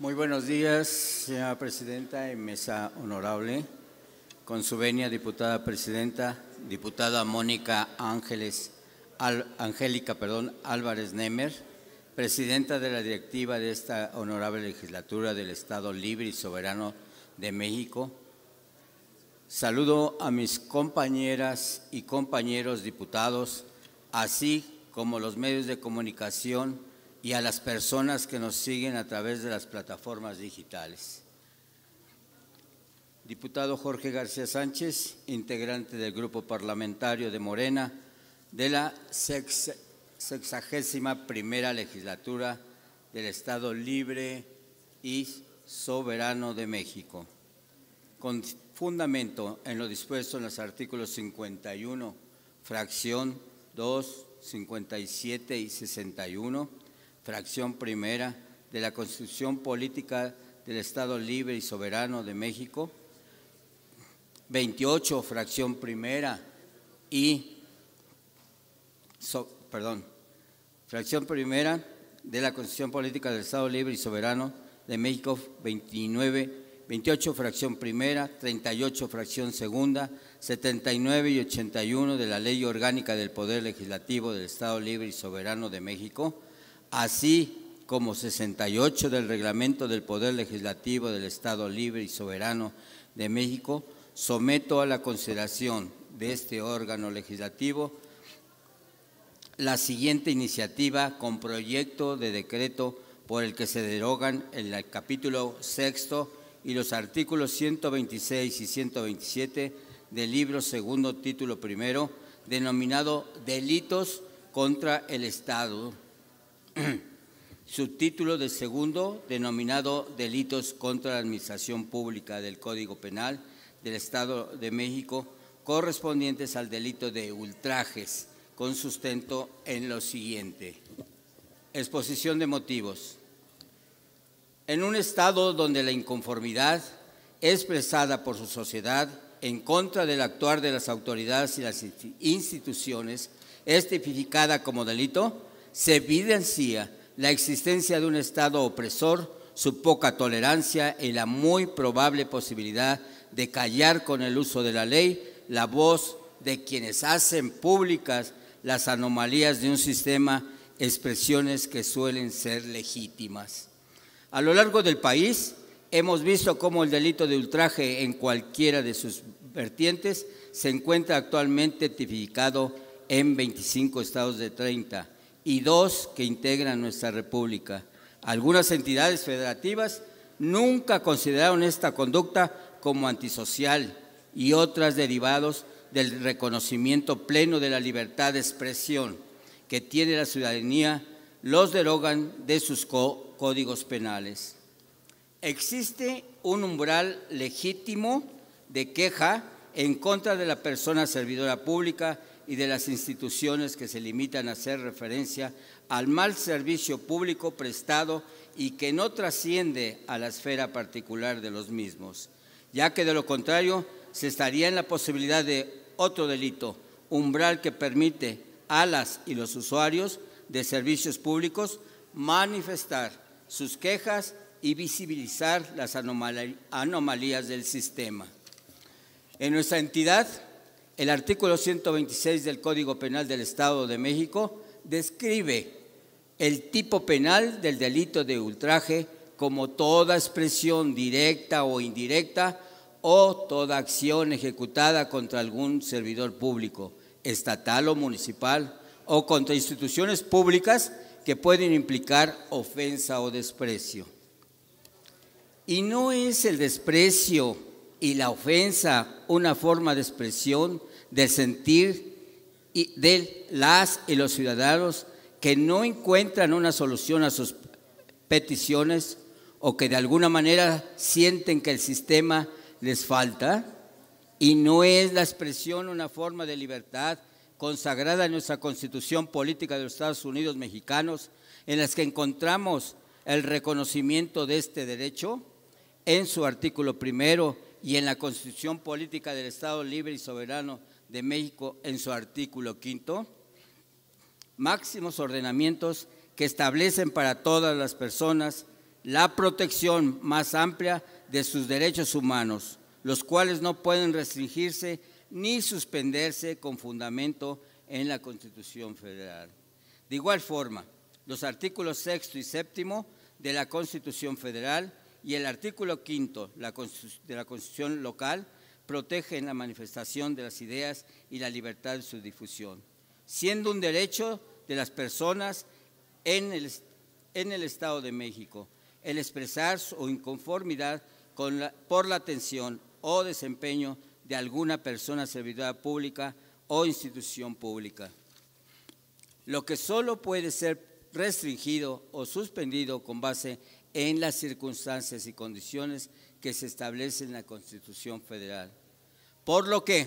Muy buenos días, señora presidenta y mesa honorable. Con su venia, diputada presidenta, diputada Mónica Ángeles, Angélica perdón, Álvarez Nemer, presidenta de la directiva de esta honorable legislatura del Estado Libre y Soberano de México. Saludo a mis compañeras y compañeros diputados, así como los medios de comunicación y a las personas que nos siguen a través de las plataformas digitales. Diputado Jorge García Sánchez, integrante del Grupo Parlamentario de Morena de la sexagésima primera legislatura del Estado Libre y Soberano de México. Con fundamento en lo dispuesto en los artículos 51, fracción 2, 57 y 61, fracción primera de la Constitución Política del Estado Libre y Soberano de México, 28, fracción primera y, perdón, fracción primera de la Constitución Política del Estado Libre y Soberano de México, 29, 28, fracción primera, 38, fracción segunda, 79 y 81 de la Ley Orgánica del Poder Legislativo del Estado Libre y Soberano de México, así como 68 del Reglamento del Poder Legislativo del Estado Libre y Soberano de México, someto a la consideración de este órgano legislativo la siguiente iniciativa con proyecto de decreto por el que se derogan el capítulo sexto y los artículos 126 y 127 del libro segundo título primero, denominado Delitos contra el Estado. Subtítulo de segundo, denominado Delitos contra la Administración Pública del Código Penal del Estado de México, correspondientes al delito de ultrajes, con sustento en lo siguiente. Exposición de motivos. En un Estado donde la inconformidad expresada por su sociedad en contra del actuar de las autoridades y las instituciones es tipificada como delito, se evidencia la existencia de un Estado opresor, su poca tolerancia y la muy probable posibilidad de callar con el uso de la ley la voz de quienes hacen públicas las anomalías de un sistema, expresiones que suelen ser legítimas. A lo largo del país hemos visto cómo el delito de ultraje en cualquiera de sus vertientes se encuentra actualmente tipificado en 25 estados de 30 y dos que integran nuestra República. Algunas entidades federativas nunca consideraron esta conducta como antisocial y otras derivados del reconocimiento pleno de la libertad de expresión que tiene la ciudadanía, los derogan de sus códigos penales. Existe un umbral legítimo de queja en contra de la persona servidora pública y de las instituciones que se limitan a hacer referencia al mal servicio público prestado y que no trasciende a la esfera particular de los mismos, ya que de lo contrario se estaría en la posibilidad de otro delito, umbral que permite a las y los usuarios de servicios públicos manifestar sus quejas y visibilizar las anomalías del sistema. En nuestra entidad, el artículo 126 del Código Penal del Estado de México describe el tipo penal del delito de ultraje como toda expresión directa o indirecta o toda acción ejecutada contra algún servidor público, estatal o municipal, o contra instituciones públicas que pueden implicar ofensa o desprecio. Y no es el desprecio y la ofensa una forma de expresión del sentir de las y los ciudadanos que no encuentran una solución a sus peticiones o que de alguna manera sienten que el sistema les falta. Y no es la expresión una forma de libertad consagrada en nuestra Constitución Política de los Estados Unidos Mexicanos, en las que encontramos el reconocimiento de este derecho en su artículo primero y en la Constitución Política del Estado Libre y Soberano de México en su artículo quinto, máximos ordenamientos que establecen para todas las personas la protección más amplia de sus derechos humanos, los cuales no pueden restringirse ni suspenderse con fundamento en la Constitución Federal. De igual forma, los artículos sexto y séptimo de la Constitución Federal y el artículo quinto de la Constitución local protegen la manifestación de las ideas y la libertad de su difusión, siendo un derecho de las personas en el, Estado de México el expresar su inconformidad con por la atención o desempeño de alguna persona servidora pública o institución pública. Lo que solo puede ser restringido o suspendido con base en las circunstancias y condiciones que se establecen en la Constitución Federal. Por lo que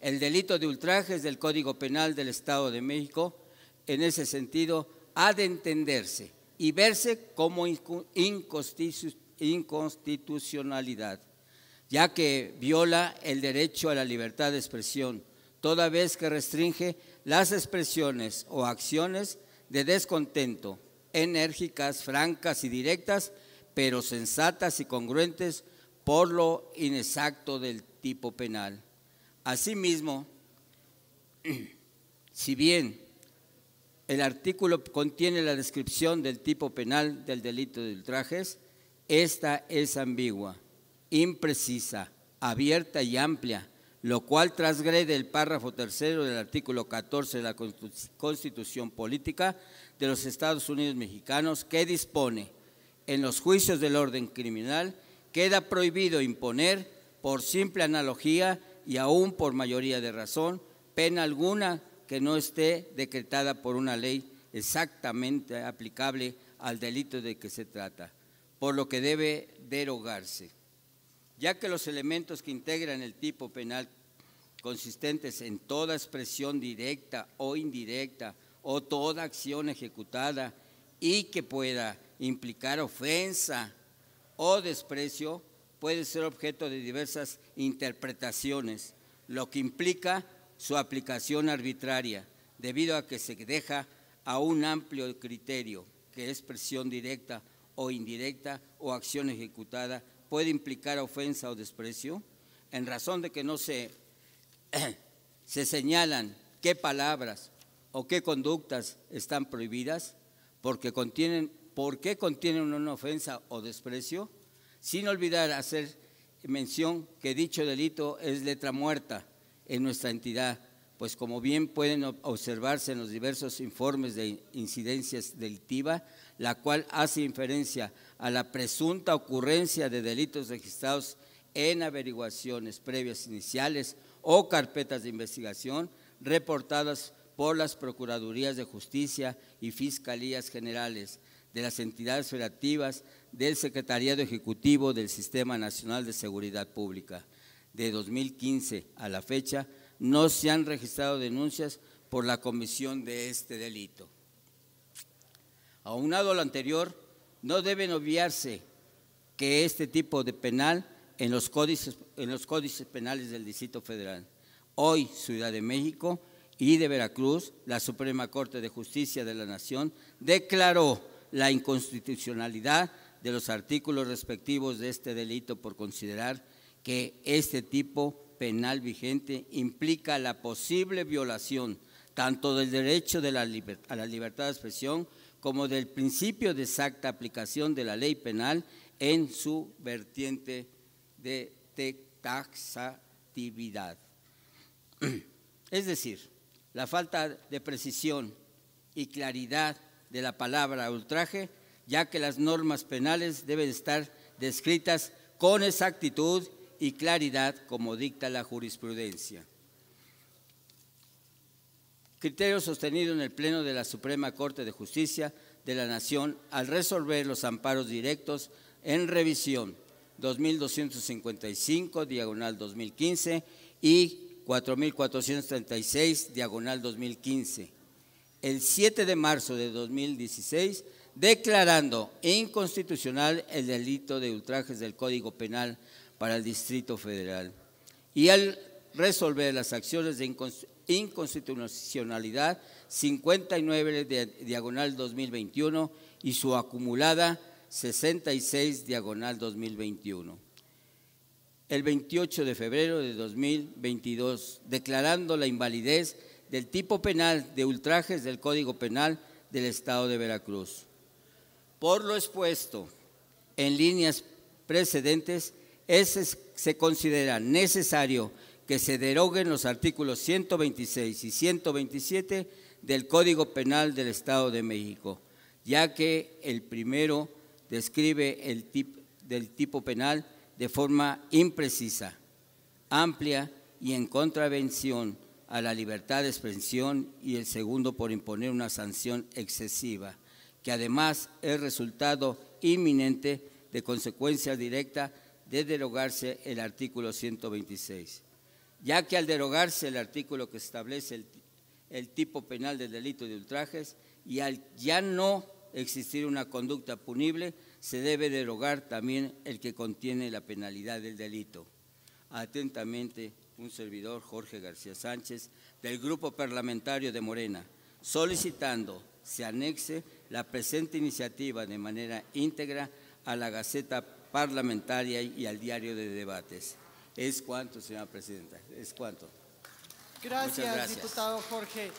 el delito de ultrajes del Código Penal del Estado de México, en ese sentido, ha de entenderse y verse como inconstitucionalidad, ya que viola el derecho a la libertad de expresión, toda vez que restringe las expresiones o acciones de descontento, enérgicas, francas y directas, pero sensatas y congruentes por lo inexacto del tipo penal. Asimismo, si bien el artículo contiene la descripción del tipo penal del delito de ultrajes, esta es ambigua, imprecisa, abierta y amplia, lo cual transgrede el párrafo tercero del artículo 14 de la Constitución Política de los Estados Unidos Mexicanos, que dispone en los juicios del orden criminal queda prohibido imponer por simple analogía y aún por mayoría de razón pena alguna que no esté decretada por una ley exactamente aplicable al delito de que se trata, por lo que debe derogarse. Ya que los elementos que integran el tipo penal consistentes en toda expresión directa o indirecta o toda acción ejecutada y que pueda implicar ofensa o desprecio, puede ser objeto de diversas interpretaciones, lo que implica su aplicación arbitraria, debido a que se deja a un amplio criterio, que expresión directa o indirecta o acción ejecutada puede implicar ofensa o desprecio, en razón de que no se, se señalan qué palabras o qué conductas están prohibidas, porque contienen, ¿por qué contienen una ofensa o desprecio? Sin olvidar hacer mención que dicho delito es letra muerta en nuestra entidad, pues como bien pueden observarse en los diversos informes de incidencias delictiva, la cual hace inferencia a la presunta ocurrencia de delitos registrados en averiguaciones previas iniciales o carpetas de investigación reportadas por las Procuradurías de Justicia y Fiscalías Generales de las entidades federativas del Secretariado Ejecutivo del Sistema Nacional de Seguridad Pública. De 2015 a la fecha, no se han registrado denuncias por la comisión de este delito. Aunado a lo anterior, no deben obviarse que este tipo de penal en los códices, en los códices penales del Distrito Federal. Hoy, Ciudad de México y de Veracruz, la Suprema Corte de Justicia de la Nación declaró la inconstitucionalidad de los artículos respectivos de este delito por considerar que este tipo penal vigente implica la posible violación tanto del derecho a la libertad de expresión como del principio de exacta aplicación de la ley penal en su vertiente de taxatividad. Es decir, la falta de precisión y claridad de la palabra ultraje, ya que las normas penales deben estar descritas con exactitud y claridad como dicta la jurisprudencia. Criterio sostenido en el Pleno de la Suprema Corte de Justicia de la Nación al resolver los amparos directos en revisión 2255, diagonal 2015, y 4436, diagonal 2015. El 7 de marzo de 2016, declarando inconstitucional el delito de ultrajes del Código Penal para el Distrito Federal. Y al resolver las acciones de inconstitucionalidad 59 de diagonal 2021 y su acumulada 66 diagonal 2021. El 28 de febrero de 2022, declarando la invalidez del tipo penal de ultrajes del Código Penal del Estado de Veracruz. Por lo expuesto en líneas precedentes, se considera necesario que se deroguen los artículos 126 y 127 del Código Penal del Estado de México, ya que el primero describe el del tipo penal de forma imprecisa, amplia y en contravención a la libertad de expresión y el segundo por imponer una sanción excesiva, que además es resultado inminente de consecuencia directa de derogarse el artículo 126, ya que al derogarse el artículo que establece el, el tipo penal del delito de ultrajes y al ya no existir una conducta punible, se debe derogar también el que contiene la penalidad del delito. Atentamente, un servidor, Jorge García Sánchez, del Grupo Parlamentario de Morena, solicitando se anexe la presente iniciativa de manera íntegra a la Gaceta Parlamentaria y al Diario de Debates. Es cuanto, señora Presidenta, es cuanto. Gracias, gracias. diputado Jorge.